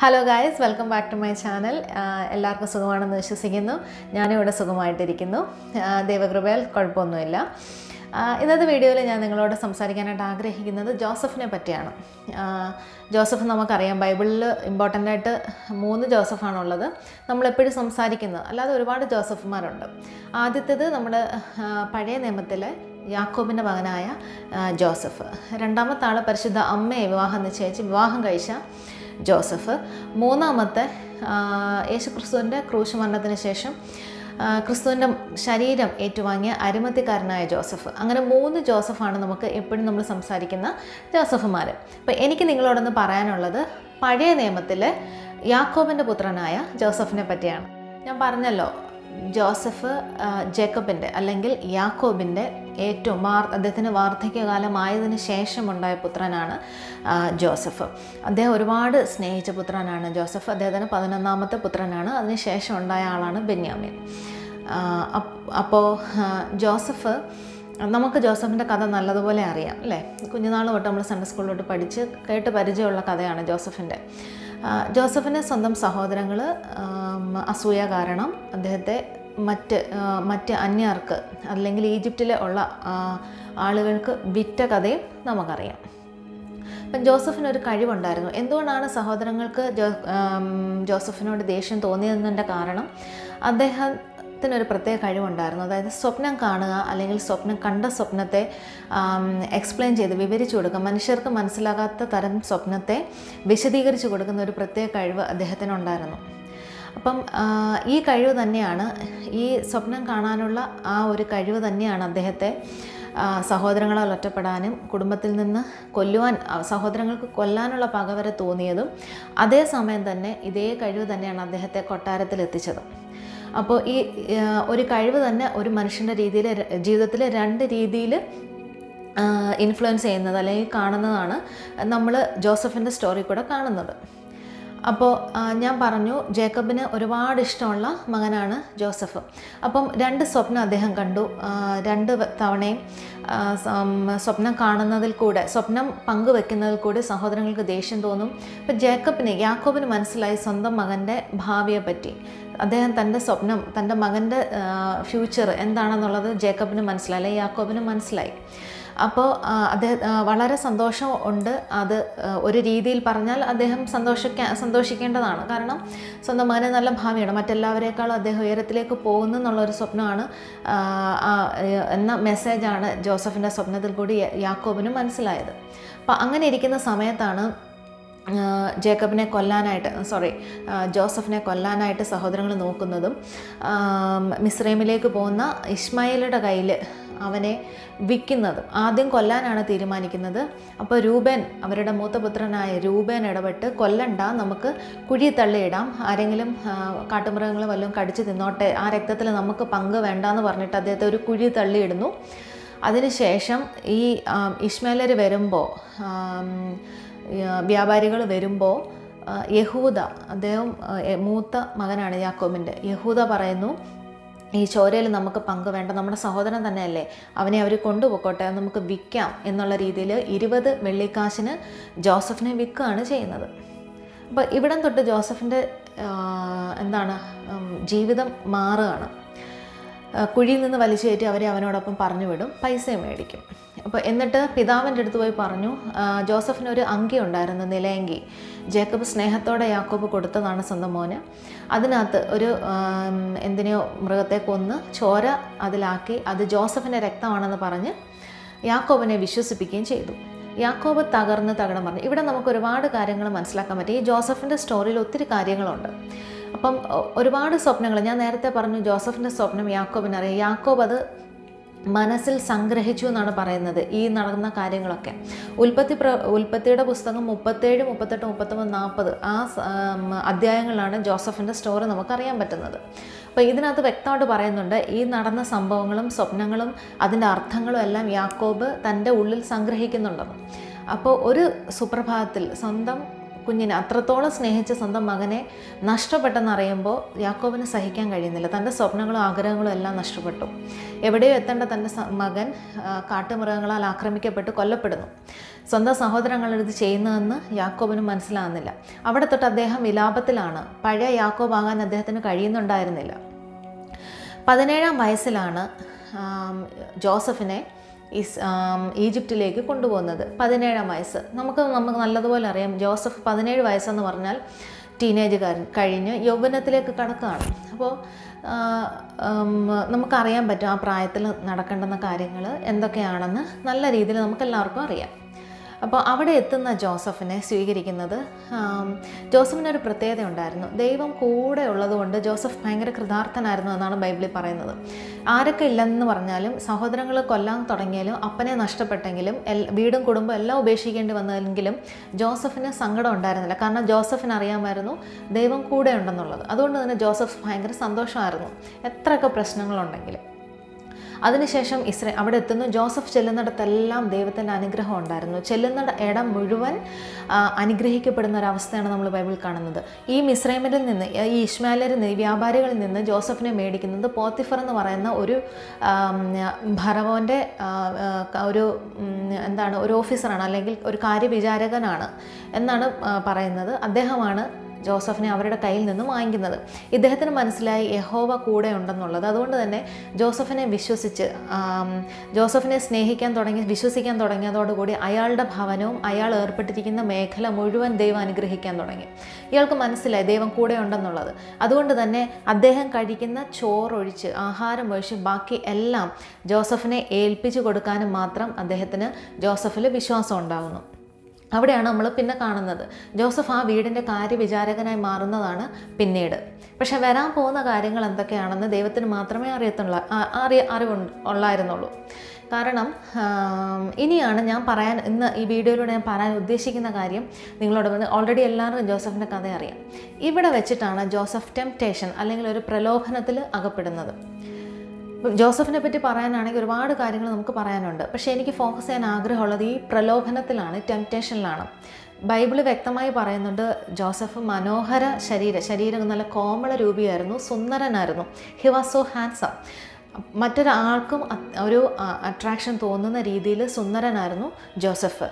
Hello guys welcome back to my channel എല്ലാവർക്കും സുഖമാണെന്ന് വിശ്വസിക്കുന്നു. ഞാനിവിടെ സുഖമായിട്ടിരിക്കുന്നു. ദൈവകൃപയാൽ കുഴപ്പമൊന്നുമില്ല. ഇന്നത്തെ വീഡിയോയിൽ ഞാൻ നിങ്ങളോട് സംസാരിക്കാനായിട്ട് ആഗ്രഹിക്കുന്നത് ജോസഫിനെ പറ്റിയാണ്. ജോസഫ് നമുക്കറിയാം ബൈബിളിൽ ഇമ്പോർട്ടന്റ് ആയിട്ട് മൂന്ന് ജോസഫാണുള്ളത്. നമ്മളെപ്പോഴും സംസാരിക്കുന്നത്. അല്ലാതെ ഒരുപാട് ജോസഫുമാരുണ്ട്. ആദ്യത്തേത് നമ്മുടെ പഴയ നിയമത്തിലെ യാക്കോബിന്റെ മകനായ ജോസഫ്. രണ്ടാമത്തെ പരിശുദ്ധ അമ്മയെ വിവാഹം നിശ്ചയിച്ച് വിവാഹം കഴിച്ച ജോസഫ്. മൂന്നാമത്തെ യേശുക്രിസ്തുവിന്റെ ക്രൂശ് മരണത്തിന് ശേഷം ക്രിസ്തുവിന്റെ ശരീരം ഏറ്റുവാങ്ങിയ അരുമത്തിക്കാരനായ ജോസഫ്. അങ്ങനെ മൂന്ന് ജോസഫാണ് നമുക്ക് എപ്പോഴും നമ്മൾ സംസാരിക്കുന്ന ജോസഫുമാർ അപ്പോൾ എനിക്ക് നിങ്ങളോടൊന്ന് പറയാനുള്ളത് പഴയ നിയമത്തിലെ യാക്കോബിന്റെ പുത്രനായ ജോസഫിനെ പറ്റിയാണ്. ഞാൻ പറഞ്ഞല്ലോ ജോസഫ് ജേക്കബിന്റെ അല്ലെങ്കിൽ യാക്കോബിന്റെ ഏറ്റവും വാർ അദ്ദേഹത്തിന് വാർദ്ധക്യകാലമായതിനു ശേഷമുണ്ടായ പുത്രനാണ് ജോസഫ്. അദ്ദേഹം ഒരുപാട് സ്നേഹിച്ച പുത്രനാണ് ജോസഫ്. അദ്ദേഹത്തിന് പതിനൊന്നാമത്തെ പുത്രനാണ്. അതിനുശേഷം ഉണ്ടായ ആളാണ് ബെന്യാമിൻ. അപ്പോൾ ജോസഫ് നമുക്ക് ജോസഫിന്റെ കഥ നല്ലതുപോലെ അറിയാം അല്ലേ? കുഞ്ഞുനാൾ തൊട്ട് നമ്മൾ സൺഡേ സ്കൂളിലോട്ട് പഠിച്ച് കേട്ട് പരിചയമുള്ള കഥയാണ് ജോസഫിന്റെ ജോസഫിന്റെ സ്വന്തം സഹോദരങ്ങൾ അസൂയ കാരണം അദ്ദേഹത്തെ മറ്റ് മറ്റ് അന്യർക്ക് അല്ലെങ്കിൽ ഈജിപ്തിലെ ഉള്ള ആളുകൾക്ക് വിറ്റ കഥയും നമുക്കറിയാം. അപ്പം ജോസഫിനൊരു കഴിവുണ്ടായിരുന്നു. എന്തുകൊണ്ടാണ് സഹോദരങ്ങൾക്ക് ജോ ജോസഫിനോട് ദേഷ്യം തോന്നിയതിന്റെ കാരണം അദ്ദേഹത്തിനൊരു പ്രത്യേക കഴിവുണ്ടായിരുന്നു. അതായത് സ്വപ്നം കാണുക അല്ലെങ്കിൽ സ്വപ്നം കണ്ട സ്വപ്നത്തെ എക്സ്പ്ലെയിൻ ചെയ്ത് വിവരിച്ചു കൊടുക്കുക മനുഷ്യർക്ക് മനസ്സിലാകാത്ത തരം സ്വപ്നത്തെ വിശദീകരിച്ചു കൊടുക്കുന്ന ഒരു പ്രത്യേക കഴിവ് അദ്ദേഹത്തിനുണ്ടായിരുന്നു. അപ്പം ഈ കഴിവ് തന്നെയാണ് ഈ സ്വപ്നം കാണാനുള്ള ആ ഒരു കഴിവ് തന്നെയാണ് അദ്ദേഹത്തെ സഹോദരങ്ങളെ ഒറ്റപ്പെടാനും കുടുംബത്തിൽ നിന്ന് കൊല്ലുവാൻ സഹോദരങ്ങൾക്ക് കൊല്ലാനുള്ള പക വരെ തോന്നിയതും അതേസമയം തന്നെ ഇതേ കഴിവ് തന്നെയാണ് അദ്ദേഹത്തെ കൊട്ടാരത്തിൽ എത്തിച്ചതും. അപ്പോൾ ഈ ഒരു കഴിവ് തന്നെ ഒരു മനുഷ്യന്റെ രീതിയിൽ ജീവിതത്തിൽ രണ്ട് രീതിയിൽ ഇൻഫ്ലുവൻസ് ചെയ്യുന്നത് അല്ലെങ്കിൽ കാണുന്നതാണ് നമ്മൾ ജോസഫിന്റെ സ്റ്റോറി കൂടെ കാണുന്നത്. അപ്പോൾ ഞാൻ പറഞ്ഞു ജേക്കബിന് ഒരുപാട് ഇഷ്ടമുള്ള മകനാണ് ജോസഫ്. അപ്പം രണ്ട് സ്വപ്നം അദ്ദേഹം കണ്ടു. രണ്ട് തവണയും സ്വപ്നം കാണുന്നതിൽ കൂടെ സ്വപ്നം പങ്കുവെക്കുന്നതിൽ കൂടി സഹോദരങ്ങൾക്ക് ദേഷ്യം തോന്നും. ഇപ്പം ജേക്കബിന് യാക്കോബിന് മനസ്സിലായി സ്വന്തം മകന്റെ ഭാവിയെ പറ്റി. അദ്ദേഹം തന്റെ സ്വപ്നം തന്റെ മകന്റെ ഫ്യൂച്ചർ എന്താണെന്നുള്ളത് ജേക്കബിന് മനസ്സിലായി അല്ലെങ്കിൽ യാക്കോബിന് മനസ്സിലായി. അപ്പോൾ അദ്ദേഹം വളരെ സന്തോഷം ഉണ്ട്. അത് ഒരു രീതിയിൽ പറഞ്ഞാൽ അദ്ദേഹം സന്തോഷിക്കാൻ സന്തോഷിക്കേണ്ടതാണ്. കാരണം സ്വന്തം മകന് നല്ല ഭാവിയാണ്. മറ്റെല്ലാവരേക്കാളും അദ്ദേഹം ഉയരത്തിലേക്ക് പോകുന്നു എന്നുള്ളൊരു സ്വപ്നമാണ്. എന്ന മെസ്സേജാണ് ജോസഫിന്റെ സ്വപ്നത്തിൽ കൂടി യാക്കോബിനും മനസ്സിലായത്. അപ്പോൾ അങ്ങനെ ഇരിക്കുന്ന സമയത്താണ് ജേക്കബിനെ കൊല്ലാനായിട്ട് സോറി ജോസഫിനെ കൊല്ലാനായിട്ട് സഹോദരങ്ങൾ നോക്കുന്നതും മിസ്രൈമിലേക്ക് പോകുന്ന ഇസ്മായിലുടെ കയ്യിൽ അവനെ വിൽക്കുന്നതും. ആദ്യം കൊല്ലാനാണ് തീരുമാനിക്കുന്നത്. അപ്പോൾ രൂപൻ അവരുടെ മൂത്തപുത്രനായ രൂപൻ ഇടപെട്ട് കൊല്ലണ്ട നമുക്ക് കുഴി തള്ളിയിടാം ആരെങ്കിലും കാട്ടുമൃഗങ്ങൾ വല്ലതും കടിച്ച് തിന്നോട്ടെ ആ രക്തത്തിൽ നമുക്ക് പങ്ക് വേണ്ടെന്ന് പറഞ്ഞിട്ട് അദ്ദേഹത്തെ ഒരു കുഴി തള്ളിയിടുന്നു അതിനുശേഷം ഈ ഇഷ്മേലർ വരുമ്പോൾ വ്യാപാരികൾ വരുമ്പോൾ യഹൂദ അദ്ദേഹം മൂത്ത മകനാണ് യാക്കോബിന്റെ യഹൂദ പറയുന്നു ഈ ചോരയിൽ നമുക്ക് പങ്ക് വേണ്ട. നമ്മുടെ സഹോദരൻ തന്നെയല്ലേ? അവനെ അവർ കൊണ്ടുപോയിക്കോട്ടെ നമുക്ക് വിൽക്കാം എന്നുള്ള രീതിയിൽ ഇരുപത് വെള്ളിക്കാശിന് ജോസഫിനെ വിൽക്കുകയാണ് ചെയ്യുന്നത്. അപ്പോൾ ഇവിടം തൊട്ട് ജോസഫിന്റെ എന്താണ് ജീവിതം മാറുകയാണ്. കുഴിയിൽ നിന്ന് വലിച്ചു കയറ്റി അവരെ അവനോടൊപ്പം പറഞ്ഞു വിടും. പൈസയും മേടിക്കും. അപ്പോൾ എന്നിട്ട് പിതാവിന്റെ അടുത്ത് പോയി പറഞ്ഞു ജോസഫിന് ഒരു അങ്കി ഉണ്ടായിരുന്നു നിലയങ്കി. ജേക്കബ് സ്നേഹത്തോടെ യാക്കോബ് കൊടുത്തതാണ് സ്വന്തം മോന്. അതിനകത്ത് ഒരു എന്തിനെയോ മൃഗത്തെ കൊന്ന് ചോര അതിലാക്കി അത് ജോസഫിന്റെ രക്തമാണെന്ന് പറഞ്ഞ് യാക്കോബിനെ വിശ്വസിപ്പിക്കുകയും ചെയ്തു. യാക്കോബ് തകർന്ന് തകടം പറഞ്ഞു ഇവിടെ നമുക്ക് ഒരുപാട് കാര്യങ്ങൾ മനസ്സിലാക്കാൻ പറ്റും. ഈ ജോസഫിന്റെ സ്റ്റോറിയിൽ ഒത്തിരി കാര്യങ്ങളുണ്ട്. അപ്പം ഒരുപാട് സ്വപ്നങ്ങൾ. ഞാൻ നേരത്തെ പറഞ്ഞു ജോസഫിന്റെ സ്വപ്നം യാക്കോബിന് അറിയാം യാക്കോബ് അത് മനസ്സിൽ സംഗ്രഹിച്ചു എന്നാണ് പറയുന്നത് ഈ നടന്ന കാര്യങ്ങളൊക്കെ. ഉൽപ്പത്തി പ്ര ഉൽപ്പത്തിയുടെ പുസ്തകം മുപ്പത്തേഴ് മുപ്പത്തെട്ട് മുപ്പത്തൊമ്പത് നാൽപ്പത് ആ അധ്യായങ്ങളിലാണ് ജോസഫിന്റെ സ്റ്റോറി നമുക്കറിയാൻ പറ്റുന്നത്. അപ്പോൾ ഇതിനകത്ത് വ്യക്തമായിട്ട് പറയുന്നുണ്ട് ഈ നടന്ന സംഭവങ്ങളും സ്വപ്നങ്ങളും അതിന്റെ അർത്ഥങ്ങളും എല്ലാം യാക്കോബ് തന്റെ ഉള്ളിൽ സംഗ്രഹിക്കുന്നുണ്ടെന്ന്. അപ്പോൾ ഒരു സുപ്രഭാതത്തിൽ സ്വന്തം കുഞ്ഞിനെ അത്രത്തോളം സ്നേഹിച്ച സ്വന്തം മകനെ നഷ്ടപ്പെട്ടെന്ന് അറിയുമ്പോൾ യാക്കോബിന് സഹിക്കാൻ കഴിയുന്നില്ല. തന്റെ സ്വപ്നങ്ങളും ആഗ്രഹങ്ങളും എല്ലാം നഷ്ടപ്പെട്ടു. എവിടെയോ എത്തേണ്ട തന്റെ മകൻ കാട്ടുമൃഗങ്ങളാൽ ആക്രമിക്കപ്പെട്ട് കൊല്ലപ്പെടുന്നു. സ്വന്തം സഹോദരങ്ങൾ ഇത് ചെയ്യുന്നതെന്ന് യാക്കോബിന് മനസ്സിലാകുന്നില്ല. അവിടെ തൊട്ട് അദ്ദേഹം വിലാപത്തിലാണ്. പഴയ യാക്കോബാകാൻ അദ്ദേഹത്തിന് കഴിയുന്നുണ്ടായിരുന്നില്ല. പതിനേഴാം വയസ്സിലാണ് ജോസഫിനെ ഇസ് ഈജിപ്തിലേക്ക് കൊണ്ടുപോകുന്നത്. പതിനേഴാം വയസ്സ്. നമുക്ക് നമുക്ക് നല്ലതുപോലെ അറിയാം. ജോസഫ് പതിനേഴ് വയസ്സെന്ന് പറഞ്ഞാൽ ടീനേജുകാരൻ കഴിഞ്ഞ് യൗവനത്തിലേക്ക് കടക്കുകയാണ്. അപ്പോൾ നമുക്കറിയാൻ പറ്റും ആ പ്രായത്തിൽ നടക്കേണ്ടുന്ന കാര്യങ്ങൾ എന്തൊക്കെയാണെന്ന് നല്ല രീതിയിൽ നമുക്കെല്ലാവർക്കും അറിയാം. അപ്പോൾ അവിടെ എത്തുന്ന ജോസഫിനെ സ്വീകരിക്കുന്നത് ജോസഫിനൊരു പ്രത്യേകത ഉണ്ടായിരുന്നു. ദൈവം കൂടെ ഉള്ളതുകൊണ്ട് ജോസഫ് ഭയങ്കര കൃതാർത്ഥനായിരുന്നു എന്നാണ് ബൈബിളിൽ പറയുന്നത്. ആരൊക്കെ ഇല്ലെന്ന് പറഞ്ഞാലും സഹോദരങ്ങൾ കൊല്ലാൻ തുടങ്ങിയാലും അപ്പനെ നഷ്ടപ്പെട്ടെങ്കിലും വീടും കുടുംബം എല്ലാം ഉപേക്ഷിക്കേണ്ടി വന്നെങ്കിലും ജോസഫിന് സങ്കടം ഉണ്ടായിരുന്നില്ല. കാരണം ജോസഫിന് അറിയാമായിരുന്നു ദൈവം കൂടെ ഉണ്ടെന്നുള്ളത്. അതുകൊണ്ട് തന്നെ ജോസഫ് ഭയങ്കര സന്തോഷമായിരുന്നു. എത്രയൊക്കെ പ്രശ്നങ്ങളുണ്ടെങ്കിലും. അതിനുശേഷം ഇസ്രേ അവിടെ എത്തുന്നു. ജോസഫ് ചെല്ലുന്നിടത്തെല്ലാം ദൈവത്തിന്റെ അനുഗ്രഹം ഉണ്ടായിരുന്നു. ചെല്ലുന്ന ഇടം മുഴുവൻ അനുഗ്രഹിക്കപ്പെടുന്ന ഒരവസ്ഥയാണ് നമ്മൾ ബൈബിൾ കാണുന്നത്. ഈ മിസ്രൈമിൽ നിന്ന് ഈ ഇഷ്മാലരിൽ നിന്ന് വ്യാപാരികളിൽ നിന്ന് ജോസഫിനെ മേടിക്കുന്നത് പോത്തിഫർ എന്ന് പറയുന്ന ഒരു ഭരവോന്റെ ഒരു എന്താണ് ഒരു ഓഫീസറാണ് അല്ലെങ്കിൽ ഒരു കാര്യവിചാരകനാണ് എന്നാണ് പറയുന്നത്. അദ്ദേഹമാണ് ജോസഫിനെ അവരുടെ കയ്യിൽ നിന്ന് വാങ്ങിക്കുന്നത്. ഇദ്ദേഹത്തിന് മനസ്സിലായി യഹോവ കൂടെ ഉണ്ടെന്നുള്ളത് അതുകൊണ്ട് തന്നെ ജോസഫിനെ വിശ്വസിച്ച് ജോസഫിനെ സ്നേഹിക്കാൻ തുടങ്ങി വിശ്വസിക്കാൻ തുടങ്ങിയതോടുകൂടി അയാളുടെ ഭവനവും അയാൾ ഏർപ്പെട്ടിരിക്കുന്ന മേഖല മുഴുവൻ ദൈവം അനുഗ്രഹിക്കാൻ തുടങ്ങി. ഇയാൾക്ക് മനസ്സിലായി ദൈവം കൂടെ ഉണ്ടെന്നുള്ളത് അതുകൊണ്ട് തന്നെ അദ്ദേഹം കഴിക്കുന്ന ചോറൊഴിച്ച് ആഹാരം ഒഴിച്ച് ബാക്കി എല്ലാം ജോസഫിനെ ഏൽപ്പിച്ചു കൊടുക്കാനും മാത്രം അദ്ദേഹത്തിന് ജോസഫിൽ വിശ്വാസം ഉണ്ടാകുന്നു അവിടെയാണ് നമ്മൾ പിന്നെ കാണുന്നത്. ജോസഫ് ആ വീടിന്റെ കാര്യവിചാരകനായി മാറുന്നതാണ് പിന്നീട്. പക്ഷെ വരാൻ പോകുന്ന കാര്യങ്ങൾ എന്തൊക്കെയാണെന്ന് ദൈവത്തിന് മാത്രമേ അറിയത്തുള്ള അറിയ അറിവ് ഉള്ളായിരുന്നുള്ളൂ. കാരണം ഇനിയാണ് ഞാൻ പറയാൻ ഇന്ന് ഈ വീഡിയോയിലൂടെ ഞാൻ പറയാൻ ഉദ്ദേശിക്കുന്ന കാര്യം നിങ്ങളോട് വന്ന് ഓൾറെഡി എല്ലാവർക്കും ജോസഫിന്റെ കഥ അറിയാം. ഇവിടെ വെച്ചിട്ടാണ് ജോസഫ് ടെംപ്റ്റേഷൻ അല്ലെങ്കിൽ ഒരു പ്രലോഭനത്തിൽ അകപ്പെടുന്നത്. ജോസഫിനെ പറ്റി പറയാനാണെങ്കിൽ ഒരുപാട് കാര്യങ്ങൾ നമുക്ക് പറയാനുണ്ട്. പക്ഷേ എനിക്ക് ഫോക്കസ് ചെയ്യാൻ ആഗ്രഹമുള്ളത് ഈ പ്രലോഭനത്തിലാണ് ടെംപ്റ്റേഷനിലാണ് ബൈബിൾ വ്യക്തമായി പറയുന്നുണ്ട് ജോസഫ് മനോഹര ശരീര ശരീരം നല്ല കോമള രൂപിയായിരുന്നു സുന്ദരനായിരുന്നു. ഹി വാസ് സോ ഹാൻസം മറ്റൊരാൾക്കും ഒരു അട്രാക്ഷൻ തോന്നുന്ന രീതിയിൽ സുന്ദരനായിരുന്നു ജോസഫ്.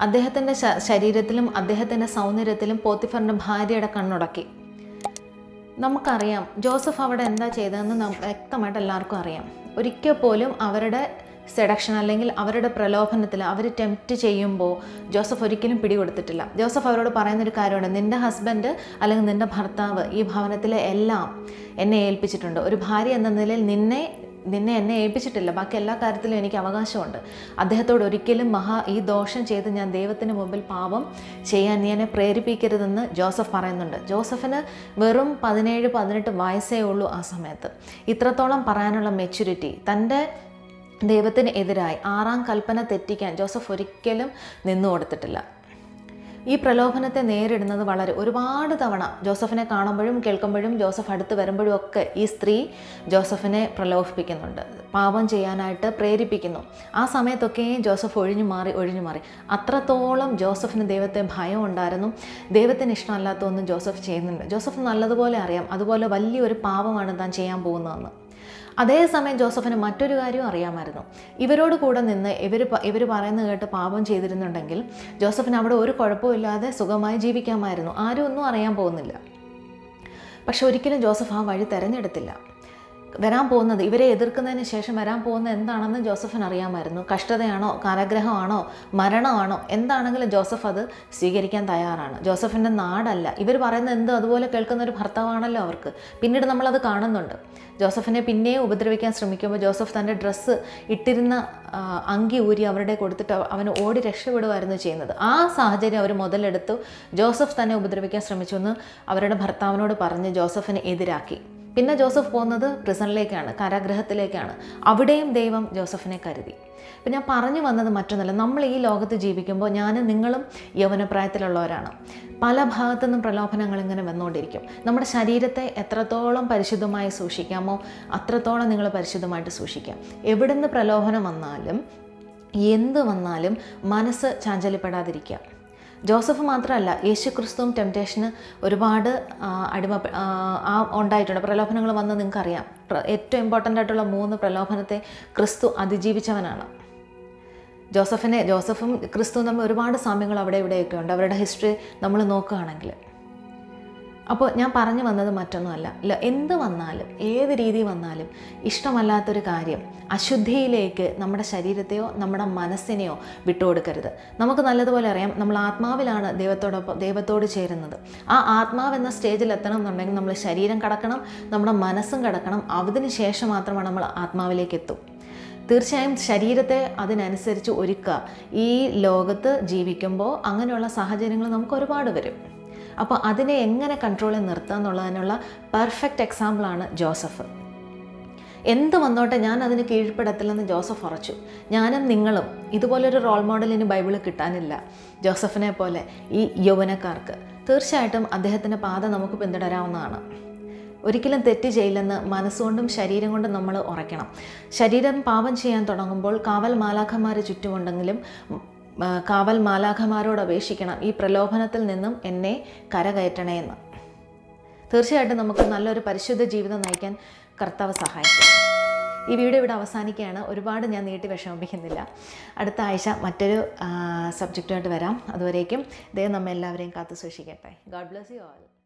അദ്ദേഹത്തിന്റെ ശരീരത്തിലും അദ്ദേഹത്തിന്റെ സൗന്ദര്യത്തിലും പോത്തിഫറിന്റെ ഭാര്യയുടെ കണ്ണുടക്കി. നമുക്കറിയാം ജോസഫ് അവിടെ എന്താ ചെയ്തതെന്ന് വ്യക്തമായിട്ട് എല്ലാവർക്കും അറിയാം. ഒരിക്കൽ പോലും അവരുടെ സെഡക്ഷൻ അല്ലെങ്കിൽ അവരുടെ പ്രലോഭനത്തിൽ അവർ ടെംപ്റ്റ് ചെയ്യുമ്പോൾ ജോസഫ് ഒരിക്കലും പിടികൊടുത്തിട്ടില്ല. ജോസഫ് അവരോട് പറയുന്നൊരു കാര്യമുണ്ട് നിന്റെ ഹസ്ബൻഡ് അല്ലെങ്കിൽ നിന്റെ ഭർത്താവ് ഈ ഭവനത്തിലെ എല്ലാം എന്നെ ഏൽപ്പിച്ചിട്ടുണ്ട്. ഒരു ഭാര്യ എന്ന നിലയിൽ നിന്നെ നിന്നെ എന്നെ ഏൽപ്പിച്ചിട്ടില്ല. ബാക്കി എല്ലാ കാര്യത്തിലും എനിക്ക് അവകാശമുണ്ട്. അദ്ദേഹത്തോട് ഒരിക്കലും മഹാ ഈ ദോഷം ചെയ്ത് ഞാൻ ദൈവത്തിന് മുമ്പിൽ പാപം ചെയ്യാൻ നീ എന്നെ പ്രേരിപ്പിക്കരുതെന്ന് ജോസഫ് പറയുന്നുണ്ട്. ജോസഫിന് വെറും പതിനേഴ് പതിനെട്ട് വയസ്സേ ഉള്ളൂ ആ സമയത്ത്. ഇത്രത്തോളം പറയാനുള്ള മെച്യൂരിറ്റി തന്റെ ദൈവത്തിന് എതിരായി ആറാം കൽപ്പന തെറ്റിക്കാൻ ജോസഫ് ഒരിക്കലും നിന്നു കൊടുത്തിട്ടില്ല. ഈ പ്രലോഭനത്തെ നേരിടുന്നത് വളരെ ഒരുപാട് തവണ. ജോസഫിനെ കാണുമ്പോഴും കേൾക്കുമ്പോഴും ജോസഫ് അടുത്ത് വരുമ്പോഴും ഒക്കെ ഈ സ്ത്രീ ജോസഫിനെ പ്രലോഭിപ്പിക്കുന്നുണ്ട്. പാപം ചെയ്യാനായിട്ട് പ്രേരിപ്പിക്കുന്നു. ആ സമയത്തൊക്കെയും ജോസഫ് ഒഴിഞ്ഞു മാറി ഒഴിഞ്ഞു മാറി. അത്രത്തോളം ജോസഫിന് ദൈവത്തെ ഭയം ഉണ്ടായിരുന്നു. ദൈവത്തിന് ഇഷ്ടമല്ലാത്തൊന്നും ജോസഫ് ചെയ്യുന്നുണ്ട് ജോസഫ് നല്ലതുപോലെ അറിയാം. അതുപോലെ വലിയൊരു പാപമാണ് താൻ ചെയ്യാൻ പോകുന്നതെന്ന്. അതേസമയം ജോസഫിന് മറ്റൊരു കാര്യവും അറിയാമായിരുന്നു. ഇവരോട് കൂടെ നിന്ന് ഇവർ ഇവർ പറയുന്നത് കേട്ട് പാപം ചെയ്തിരുന്നുണ്ടെങ്കിൽ ജോസഫിന് അവിടെ ഒരു കുഴപ്പമില്ലാതെ സുഖമായി ജീവിക്കാമായിരുന്നു. ആരും ഒന്നും അറിയാൻ പോകുന്നില്ല. പക്ഷെ ഒരിക്കലും ജോസഫ് ആ വഴി തിരഞ്ഞെടുത്തില്ല. വരാൻ പോകുന്നത് ഇവരെ എതിർക്കുന്നതിന് ശേഷം വരാൻ പോകുന്ന എന്താണെന്ന് ജോസഫിന് അറിയാമായിരുന്നു. കഷ്ടതയാണോ കാരാഗ്രഹമാണോ മരണമാണോ എന്താണെങ്കിലും ജോസഫ് അത് സ്വീകരിക്കാൻ തയ്യാറാണ്. ജോസഫിന്റെ നാടല്ല. ഇവർ പറയുന്നത് എന്തോ? അതുപോലെ കേൾക്കുന്ന ഒരു ഭർത്താവാണല്ലോ അവർക്ക്. പിന്നീട് നമ്മളത് കാണുന്നുണ്ട്. ജോസഫിനെ പിന്നെയും ഉപദ്രവിക്കാൻ ശ്രമിക്കുമ്പോൾ ജോസഫ് തന്റെ ഡ്രസ്സ് ഇട്ടിരുന്ന അങ്കി ഊരി അവരുടെ കൊടുത്തിട്ട് അവ- അവന് ഓടി രക്ഷപ്പെടുമായിരുന്നു ചെയ്യുന്നത്. ആ സാഹചര്യം അവർ മുതലെടുത്തു. ജോസഫ് തന്നെ ഉപദ്രവിക്കാൻ ശ്രമിച്ചു എന്ന് അവരുടെ ഭർത്താവിനോട് പറഞ്ഞ് ജോസഫിനെ എതിരാക്കി. പിന്നെ ജോസഫ് പോകുന്നത് പ്രിസണിലേക്കാണ് കാരാഗ്രഹത്തിലേക്കാണ്. അവിടെയും ദൈവം ജോസഫിനെ കരുതി. ഇപ്പം ഞാൻ പറഞ്ഞു വന്നത് മറ്റൊന്നല്ല നമ്മൾ ഈ ലോകത്ത് ജീവിക്കുമ്പോൾ ഞാനും നിങ്ങളും യൗവനപ്രായത്തിലുള്ളവരാണ്. പല ഭാഗത്തു നിന്നും പ്രലോഭനങ്ങൾ ഇങ്ങനെ വന്നുകൊണ്ടിരിക്കും. നമ്മുടെ ശരീരത്തെ എത്രത്തോളം പരിശുദ്ധമായി സൂക്ഷിക്കാമോ അത്രത്തോളം നിങ്ങൾ പരിശുദ്ധമായിട്ട് സൂക്ഷിക്കാം. എവിടുന്ന് പ്രലോഭനം വന്നാലും എന്ത് വന്നാലും മനസ്സ് ചാഞ്ചല്യപ്പെടാതിരിക്കുക. ജോസഫ് മാത്രമല്ല യേശു ക്രിസ്തുവും ടെംപ്റ്റേഷന് ഒരുപാട് അടിമ ആ, ഉണ്ടായിട്ടുണ്ട്. പ്രലോഭനങ്ങൾ വന്ന് നിങ്ങൾക്കറിയാം. ഏറ്റവും ഇമ്പോർട്ടന്റ് ആയിട്ടുള്ള മൂന്ന് പ്രലോഭനത്തെ ക്രിസ്തു അതിജീവിച്ചവനാണ്. ജോസഫിനെ ജോസഫും ക്രിസ്തുവും തമ്മിൽ ഒരുപാട് സാമ്യങ്ങൾ അവിടെ ഇവിടെയൊക്കെ ഉണ്ട്. അവരുടെ ഹിസ്റ്ററി നമ്മൾ നോക്കുകയാണെങ്കിൽ. അപ്പോൾ ഞാൻ പറഞ്ഞു വന്നത് മറ്റൊന്നുമല്ല. എന്ത് വന്നാലും ഏത് രീതി വന്നാലും ഇഷ്ടമല്ലാത്തൊരു കാര്യം അശുദ്ധിയിലേക്ക് നമ്മുടെ ശരീരത്തെയോ നമ്മുടെ മനസ്സിനെയോ വിട്ടുകൊടുക്കരുത്. നമുക്ക് നല്ലതുപോലെ അറിയാം നമ്മൾ ആത്മാവിലാണ് ദൈവത്തോടൊപ്പം ദൈവത്തോട് ചേരുന്നത്. ആ ആത്മാവ് എന്ന സ്റ്റേജിൽ എത്തണം എന്നുണ്ടെങ്കിൽ നമ്മൾ ശരീരം കടക്കണം നമ്മുടെ മനസ്സും കടക്കണം അതിന് ശേഷം മാത്രമാണ് നമ്മൾ ആത്മാവിലേക്ക് എത്തും. തീർച്ചയായും ശരീരത്തെ അതിനനുസരിച്ച് ഒരുക്കുക. ഈ ലോകത്ത് ജീവിക്കുമ്പോൾ അങ്ങനെയുള്ള സാഹചര്യങ്ങൾ നമുക്ക് ഒരുപാട് വരും. അപ്പോൾ അതിനെ എങ്ങനെ കൺട്രോളിൽ നിർത്തുക എന്നുള്ളതിനുള്ള പെർഫെക്റ്റ് എക്സാമ്പിളാണ് ജോസഫ്. എന്ത് വന്നോട്ടെ ഞാൻ അതിന് കീഴ്പ്പെടത്തില്ലെന്ന് ജോസഫ് ഉറച്ചു. ഞാനും നിങ്ങളും ഇതുപോലൊരു റോൾ മോഡൽ ഇനി ബൈബിളിൽ കിട്ടാനില്ല ജോസഫിനെ പോലെ ഈ യൗവനക്കാർക്ക്. തീർച്ചയായിട്ടും അദ്ദേഹത്തിന്റെ പാത നമുക്ക് പിന്തുടരാവുന്നതാണ്. ഒരിക്കലും തെറ്റ് ചെയ്യില്ലെന്ന് മനസ്സുകൊണ്ടും ശരീരം കൊണ്ടും നമ്മൾ ഉറയ്ക്കണം. ശരീരം പാപം ചെയ്യാൻ തുടങ്ങുമ്പോൾ കാവൽ മാലാഖമാർ ചുറ്റുമുണ്ടെങ്കിലും കാവൽ മാലാഖമാരോട് അപേക്ഷിക്കണം. ഈ പ്രലോഭനത്തിൽ നിന്നും എന്നെ കരകയറ്റണേ എന്ന്. തീർച്ചയായിട്ടും നമുക്ക് നല്ലൊരു പരിശുദ്ധ ജീവിതം നയിക്കാൻ കർത്താവ് സഹായിക്കും. ഈ വീഡിയോ ഇവിടെ അവസാനിക്കുകയാണ്. ഒരുപാട് ഞാൻ നീട്ടി വിഷമിപ്പിക്കുന്നില്ല. അടുത്ത ആഴ്ച മറ്റൊരു സബ്ജക്റ്റുമായിട്ട് വരാം. അതുവരേക്കും ദൈവം നമ്മെ എല്ലാവരെയും കാത്തു സൂക്ഷിക്കട്ടെ ഗോഡ് ബ്ലസ് യു ആൾ